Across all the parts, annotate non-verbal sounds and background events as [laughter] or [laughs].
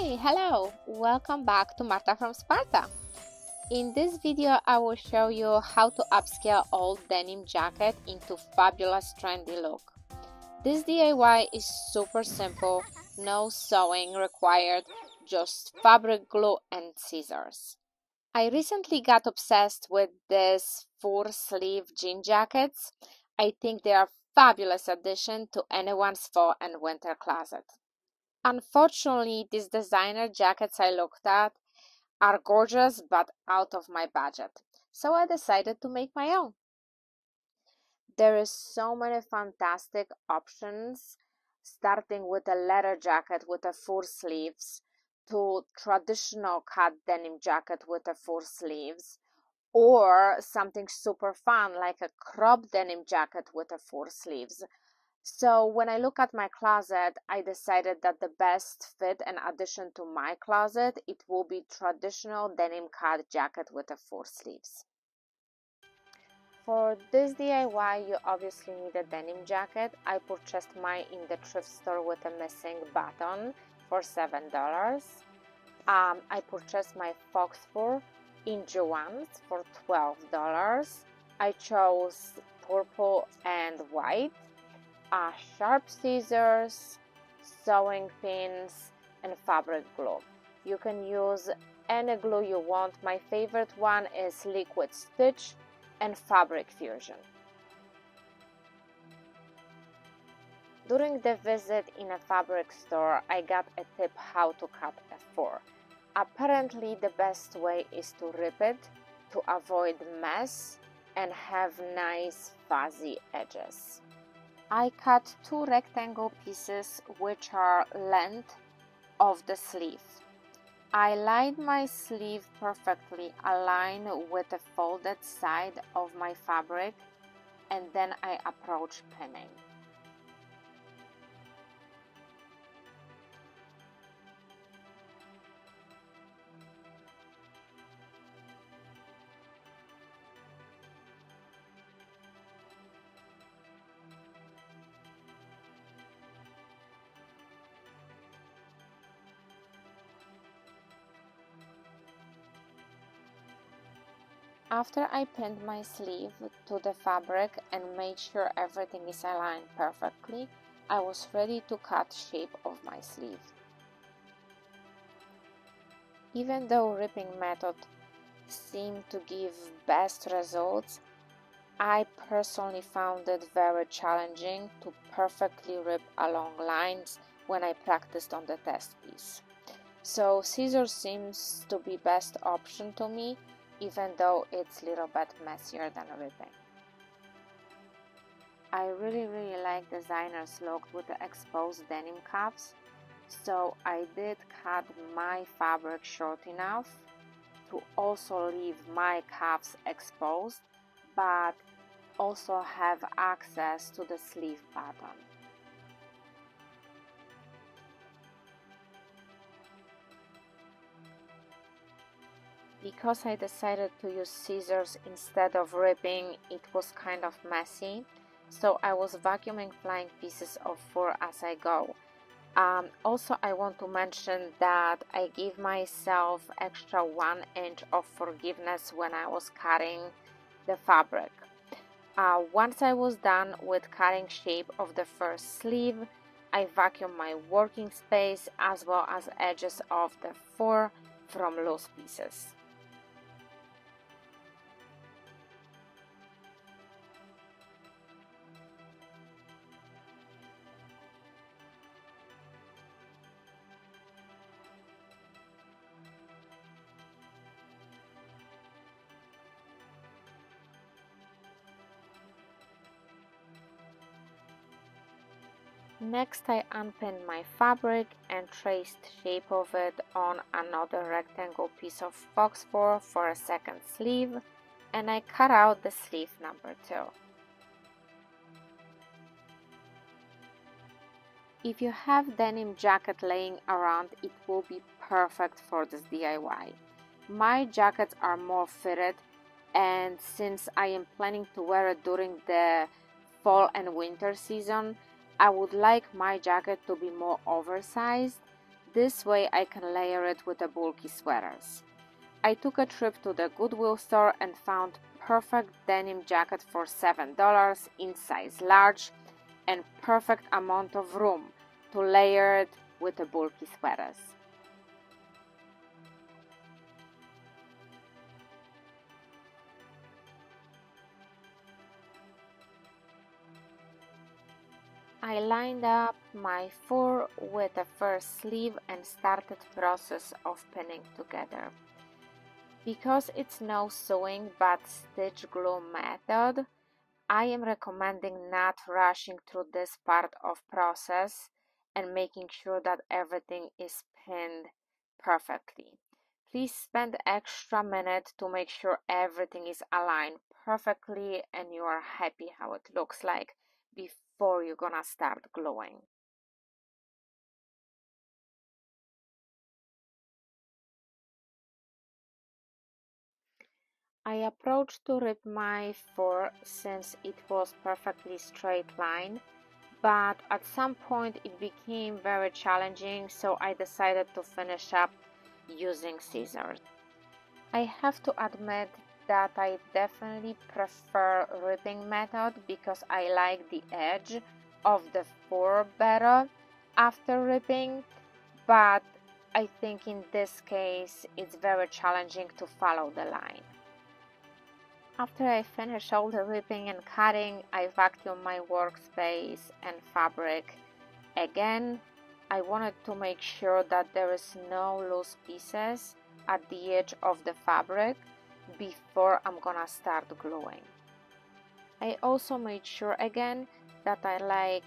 Hey, hello! Welcome back to Marta from Sparta. In this video, I will show you how to upscale old denim jacket into fabulous trendy look. This DIY is super simple, no sewing required, just fabric glue and scissors. I recently got obsessed with these four sleeve jean jackets. I think they are fabulous addition to anyone's fall and winter closet. Unfortunately, these designer jackets I looked at are gorgeous but out of my budget, so I decided to make my own. There is so many fantastic options, starting with a leather jacket with a full sleeves to traditional cut denim jacket with a full sleeves or something super fun like a crop denim jacket with a full sleeves so when I look at my closet, I decided that the best fit and addition to my closet, it will be traditional denim cut jacket with the four sleeves. For this DIY, you obviously need a denim jacket. I purchased mine in the thrift store with a missing button for $7. Um, I purchased my fox fur in Joann's for $12. I chose purple and white are sharp scissors, sewing pins, and fabric glue. You can use any glue you want. My favorite one is Liquid Stitch and Fabric Fusion. During the visit in a fabric store, I got a tip how to cut a fur. Apparently, the best way is to rip it to avoid mess and have nice fuzzy edges. I cut two rectangle pieces which are length of the sleeve. I lined my sleeve perfectly aligned with the folded side of my fabric and then I approach pinning. After I pinned my sleeve to the fabric and made sure everything is aligned perfectly, I was ready to cut shape of my sleeve. Even though ripping method seemed to give best results, I personally found it very challenging to perfectly rip along lines when I practiced on the test piece. So scissors seems to be best option to me even though it's a little bit messier than ripping. I really really like designer's look with the exposed denim cuffs so I did cut my fabric short enough to also leave my cuffs exposed but also have access to the sleeve button. Because I decided to use scissors instead of ripping, it was kind of messy, so I was vacuuming flying pieces of fur as I go. Um, also, I want to mention that I give myself extra one inch of forgiveness when I was cutting the fabric. Uh, once I was done with cutting shape of the first sleeve, I vacuumed my working space as well as edges of the fur from loose pieces. Next I unpinned my fabric and traced shape of it on another rectangle piece of fox fur for a second sleeve and I cut out the sleeve number 2. If you have denim jacket laying around it will be perfect for this DIY. My jackets are more fitted and since I am planning to wear it during the fall and winter season I would like my jacket to be more oversized This way I can layer it with the bulky sweaters. I took a trip to the Goodwill store and found perfect denim jacket for $7 in size large and perfect amount of room to layer it with the bulky sweaters. I lined up my fur with the first sleeve and started process of pinning together. Because it's no sewing but stitch glue method, I am recommending not rushing through this part of process and making sure that everything is pinned perfectly. Please spend extra minute to make sure everything is aligned perfectly and you are happy how it looks like before you're gonna start glowing. I approached to rip my fur since it was perfectly straight line, but at some point it became very challenging so I decided to finish up using scissors. I have to admit that I definitely prefer ripping method because I like the edge of the fur better after ripping, but I think in this case it's very challenging to follow the line. After I finish all the ripping and cutting, I vacuum my workspace and fabric. Again, I wanted to make sure that there is no loose pieces at the edge of the fabric before I'm gonna start gluing. I also made sure again that I like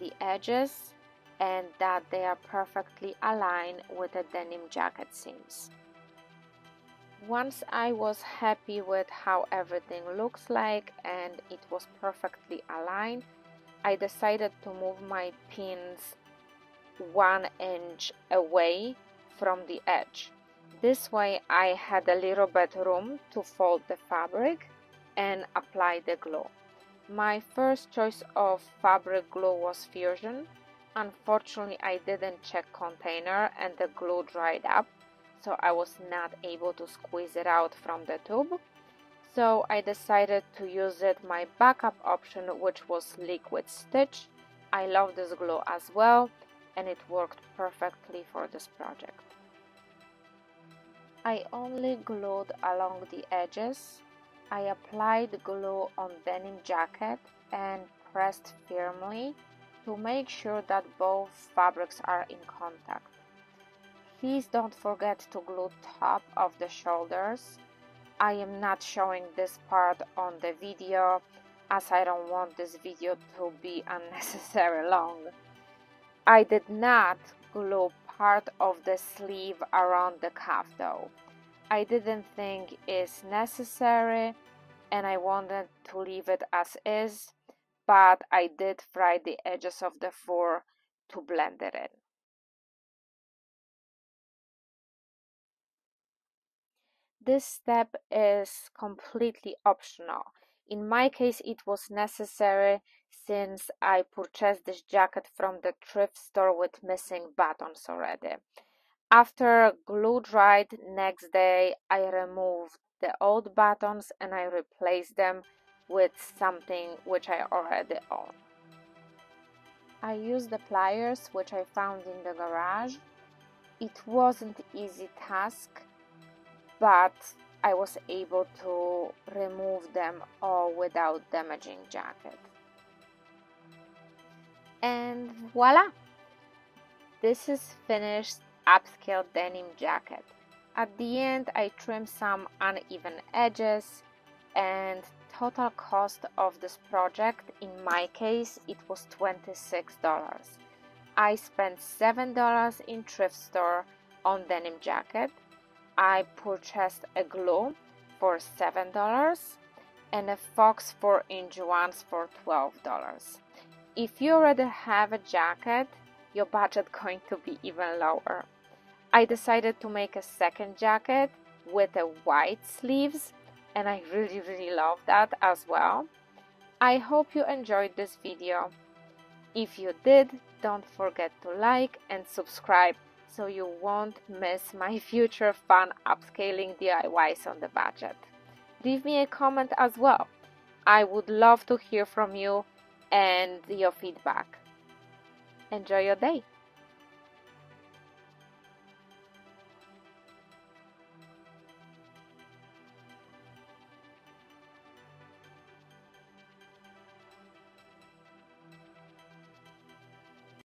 the edges and that they are perfectly aligned with the denim jacket seams. Once I was happy with how everything looks like and it was perfectly aligned, I decided to move my pins one inch away from the edge. This way I had a little bit room to fold the fabric and apply the glue. My first choice of fabric glue was Fusion. Unfortunately I didn't check container and the glue dried up so I was not able to squeeze it out from the tube. So I decided to use it my backup option which was liquid stitch. I love this glue as well and it worked perfectly for this project. I only glued along the edges. I applied glue on denim jacket and pressed firmly to make sure that both fabrics are in contact. Please don't forget to glue top of the shoulders. I am not showing this part on the video as I don't want this video to be [laughs] unnecessary long. I did not glue part of the sleeve around the cuff though. I didn't think it's necessary and I wanted to leave it as is, but I did fry the edges of the fur to blend it in. This step is completely optional. In my case, it was necessary since I purchased this jacket from the thrift store with missing buttons already. After glue dried next day, I removed the old buttons and I replaced them with something which I already own. I used the pliers which I found in the garage. It wasn't easy task but I was able to remove them all without damaging jacket. And voila! This is finished upscale denim jacket. At the end I trimmed some uneven edges and total cost of this project in my case it was $26. I spent $7 in thrift store on denim jacket I purchased a glue for $7 and a Fox 4 inch ones for $12. If you already have a jacket, your budget going to be even lower. I decided to make a second jacket with a white sleeves and I really really love that as well. I hope you enjoyed this video. If you did, don't forget to like and subscribe so you won't miss my [laughs] future fun upscaling DIYs on the budget. Leave me a comment as well. I would love to hear from you and your feedback. Enjoy your day.